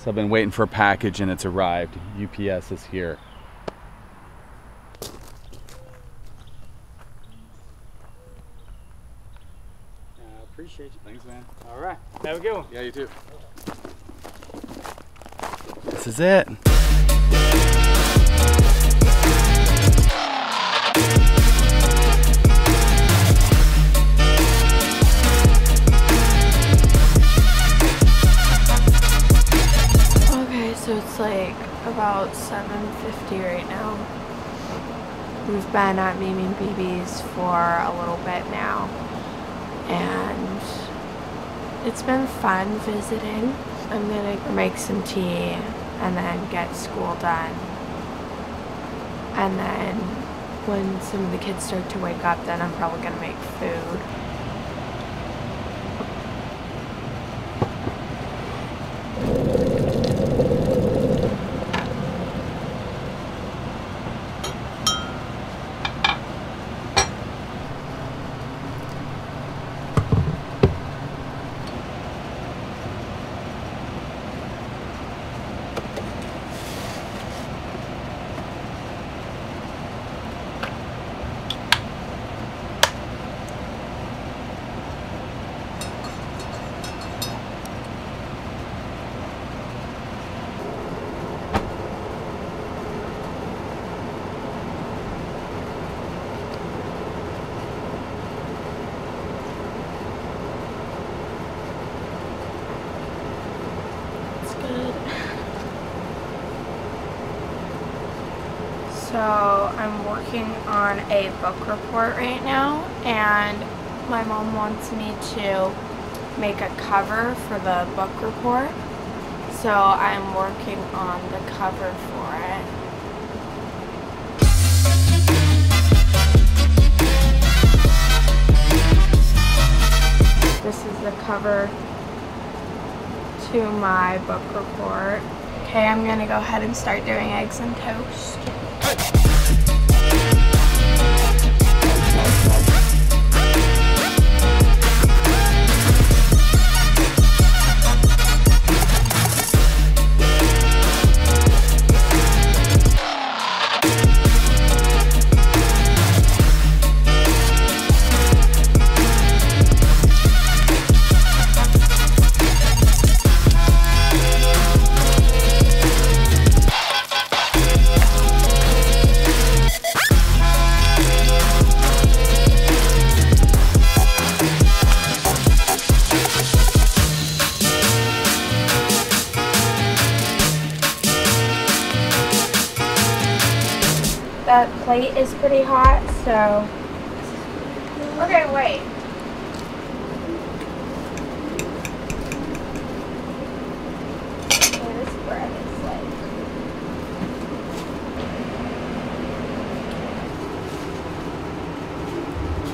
So I've been waiting for a package and it's arrived. UPS is here. I appreciate you. Thanks, man. All right. Have a good one. Yeah, you too. This is it. It's like about 7.50 right now. We've been at Mimi and BB's for a little bit now. And it's been fun visiting. I'm gonna make some tea and then get school done. And then when some of the kids start to wake up, then I'm probably gonna make food. It's good. So I'm working on a book report right now and my mom wants me to make a cover for the book report. So I'm working on the cover for it. This is the cover to my book report. Okay, I'm gonna go ahead and start doing eggs and toast. That plate is pretty hot, so. Okay, wait. Okay, this bread is like.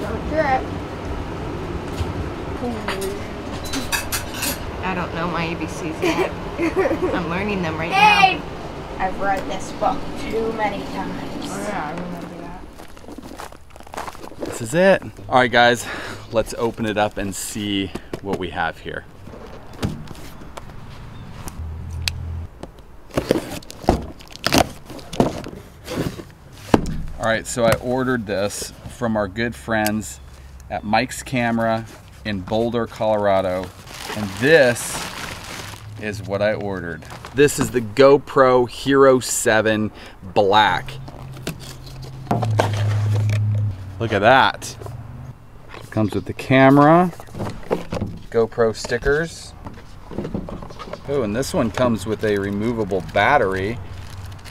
Don't drip. I don't know my ABCs yet. I'm learning them right Hey! now. I've read this book too many times. Yeah, I remember that. This is it. All right, guys, let's open it up and see what we have here. All right, so I ordered this from our good friends at Mike's Camera in Boulder, Colorado. And this is what I ordered. This is the GoPro Hero 7 Black. Look at that. Comes with the camera, GoPro stickers. Oh, and this one comes with a removable battery,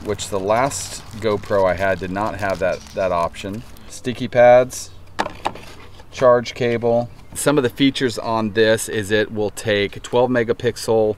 which the last GoPro I had did not have that, that option. Sticky pads, charge cable. Some of the features on this is it will take 12 megapixel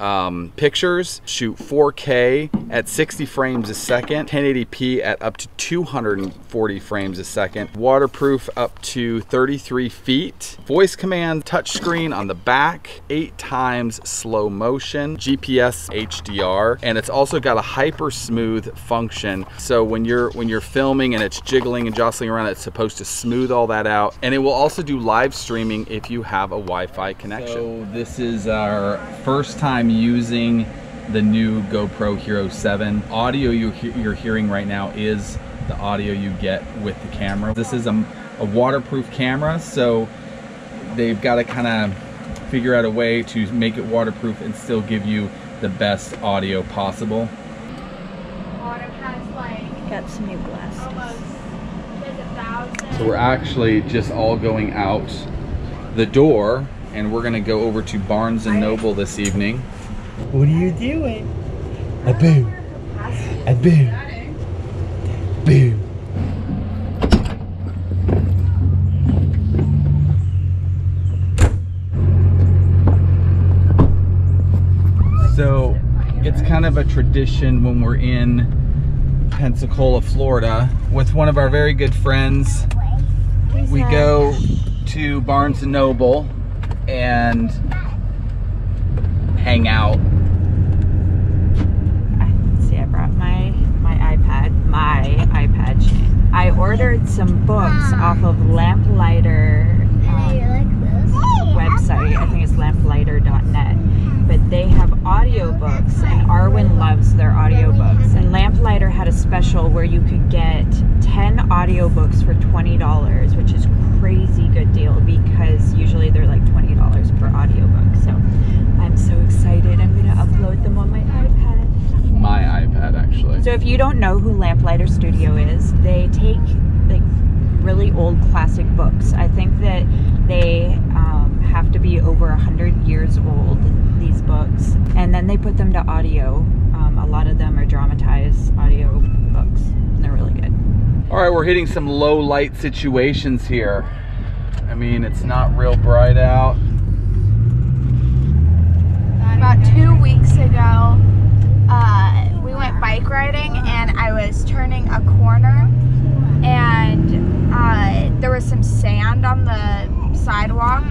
um, pictures, shoot 4K at 60 frames a second, 1080p at up to 240 frames a second, waterproof up to 33 feet, voice command touchscreen on the back, eight times slow motion, GPS HDR, and it's also got a hyper smooth function. So when you're when you're filming and it's jiggling and jostling around, it's supposed to smooth all that out. And it will also do live streaming if you have a Wi-Fi connection. So this is our first time using the new GoPro Hero 7. Audio you he- you're hearing right now is the audio you get with the camera. This is a, a waterproof camera, so they've got to kind of figure out a way to make it waterproof and still give you the best audio possible. Autumn has like Got some new glasses. almost there's a thousand. So we're actually just all going out the door and we're gonna go over to Barnes and Noble this evening. What are you doing? A boo. A boo. Boo. So it's kind of a tradition when we're in Pensacola, Florida with one of our very good friends. We go to Barnes and Noble and hang out. See, I brought my my iPad. My iPad. I ordered some books off of Lamplighter um, website. I think it's lamplighter.net. But they have audiobooks, and Arwen loves their audiobooks. And Lamplighter had a special where you could get 10 audiobooks for $20, which is crazy good deal because usually they're like $20 per audiobook. So I'm so excited. I'm going to upload them on my. My iPad, actually. So if you don't know who Lamplighter Studio is, they take like really old classic books. I think that they um, have to be over a hundred years old. These books, and then they put them to audio. Um, a lot of them are dramatized audio books, and they're really good. All right, we're hitting some low light situations here. I mean, it's not real bright out. About two weeks ago, uh, we went bike riding and I was turning a corner and uh, there was some sand on the sidewalk.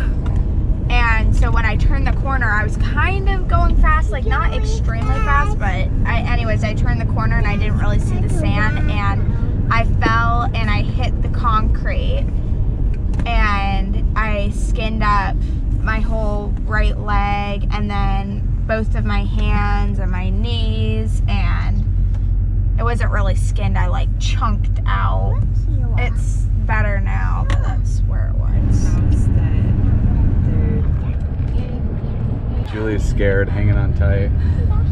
And so when I turned the corner, I was kind of going fast, like not extremely fast, but I, anyways, I turned the corner and I didn't really see the sand and I fell and I hit the concrete and I skinned up my whole right leg and then both of my hands and my knees and it wasn't really skinned I like chunked out it's better now but that's where it was Sounds that they're Julie's scared, hanging on tight.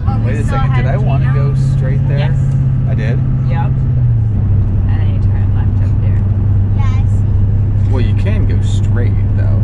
Oh, we Wait a second, did I want to go straight there? yes, I did? yep. And then you turn left up there. Well, you can go straight, though.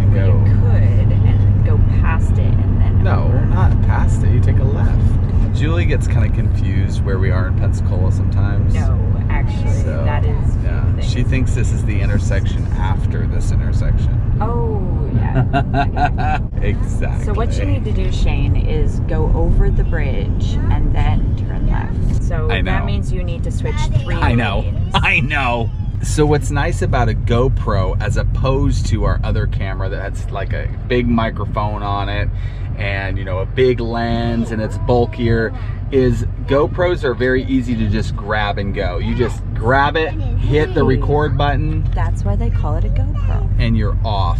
And You go. could and go past it and then No, over. not past it. You take a left. Julie gets kind of confused where we are in Pensacola sometimes. No, actually, So, that is. Yeah. She thinks this is the intersection after this intersection. Oh, yeah. exactly. so what you need to do, Shane, is go over the bridge and then turn left. So I know. that means you need to switch three. I know. lanes. I know. So what's nice about a GoPro as opposed to our other camera that has like a big microphone on it and you know a big lens and it's bulkier is GoPros are very easy to just grab and go. You just grab it, hit the record button That's why they call it a GoPro. and you're off.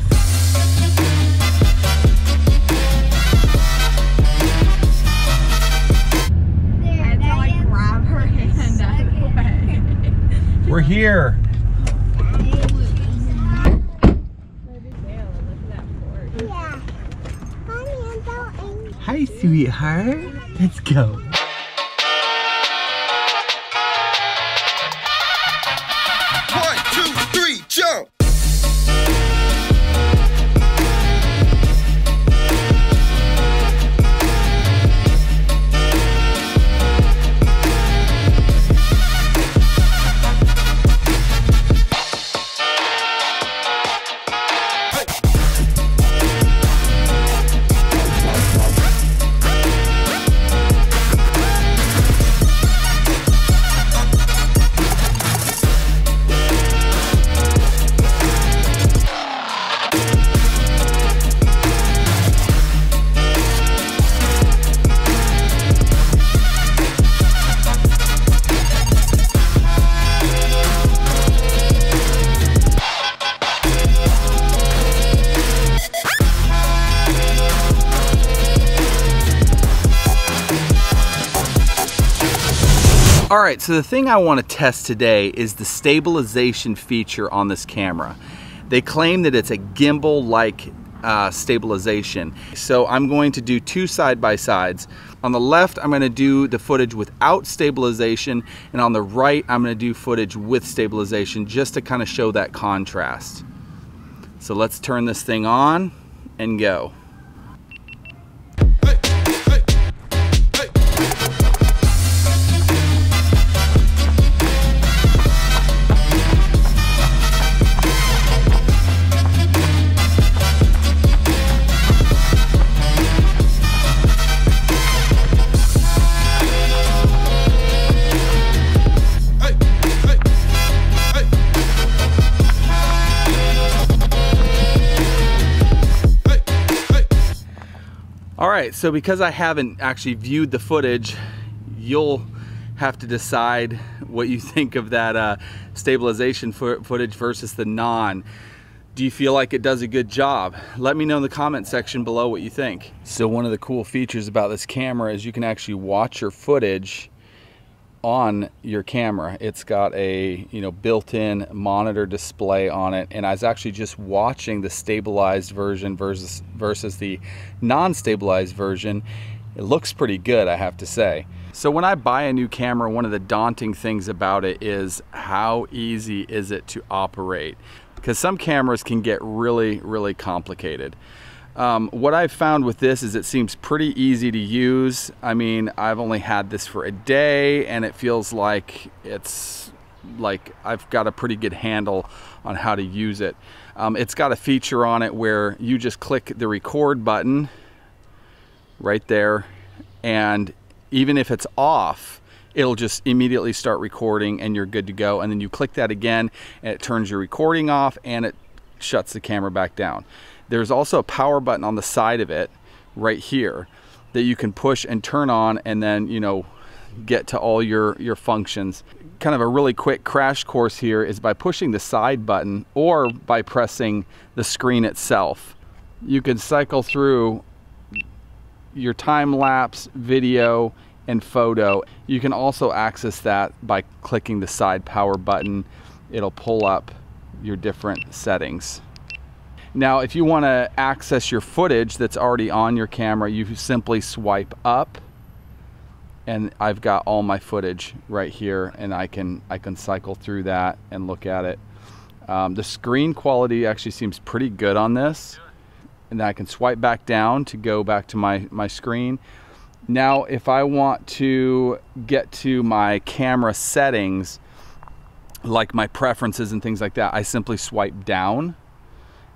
I had to like grab her hand out of the way We're here. Sweetheart. Let's go. So the thing I want to test today is the stabilization feature on this camera. They claim that it's a gimbal-like uh, stabilization. So I'm going to do two side-by-sides. On the left, I'm going to do the footage without stabilization, and on the right, I'm going to do footage with stabilization just to kind of show that contrast. So let's turn this thing on and go. Right, so because I haven't actually viewed the footage, you'll have to decide what you think of that uh, stabilization fo footage versus the non. Do you feel like it does a good job? Let me know in the comment section below what you think. So one of the cool features about this camera is you can actually watch your footage on your camera. It's got a you know built-in monitor display on it and I was actually just watching the stabilized version versus versus the non-stabilized version. It looks pretty good I have to say. So when I buy a new camera one of the daunting things about it is how easy is it to operate because some cameras can get really really complicated. Um, what I've found with this is it seems pretty easy to use. I mean, I've only had this for a day and it feels like it's like I've got a pretty good handle on how to use it. Um, it's got a feature on it where you just click the record button right there and even if it's off, it'll just immediately start recording and you're good to go. And then you click that again and it turns your recording off and it shuts the camera back down. There's also a power button on the side of it right here that you can push and turn on and then, you know, get to all your, your functions. Kind of a really quick crash course here is by pushing the side button or by pressing the screen itself. You can cycle through your time lapse video and photo. You can also access that by clicking the side power button. It'll pull up your different settings. Now, if you want to access your footage that's already on your camera, you simply swipe up and I've got all my footage right here and I can I can cycle through that and look at it. Um, the screen quality actually seems pretty good on this. And then I can swipe back down to go back to my, my screen. Now, if I want to get to my camera settings, like my preferences and things like that, I simply swipe down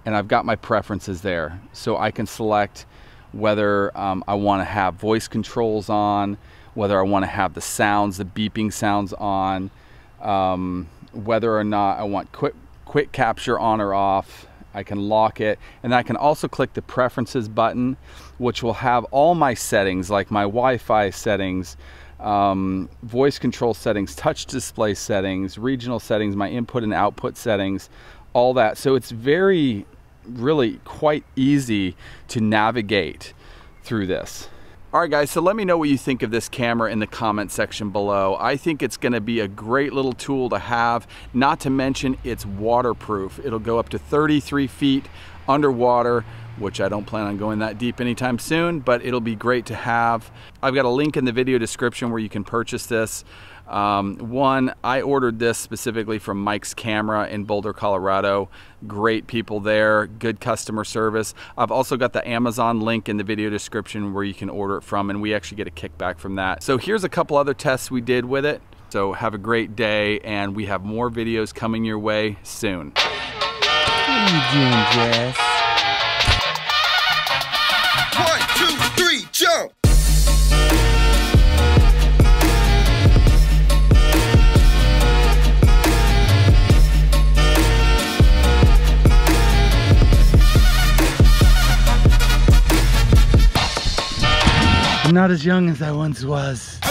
and I've got my preferences there. So I can select whether um, I want to have voice controls on, whether I want to have the sounds, the beeping sounds on, um, whether or not I want quick, quick capture on or off. I can lock it and I can also click the preferences button which will have all my settings like my Wi-Fi settings, um, voice control settings, touch display settings, regional settings, my input and output settings, all that. So it's very, really quite easy to navigate through this. All right guys, so let me know what you think of this camera in the comment section below. I think it's gonna be a great little tool to have, not to mention it's waterproof. It'll go up to 33 feet underwater, which I don't plan on going that deep anytime soon, but it'll be great to have. I've got a link in the video description where you can purchase this. Um, one, I ordered this specifically from Mike's Camera in Boulder, Colorado. Great people there, good customer service. I've also got the Amazon link in the video description where you can order it from, and we actually get a kickback from that. So here's a couple other tests we did with it. So have a great day, and we have more videos coming your way soon. Are you doing, Jess? Not as young as I once was.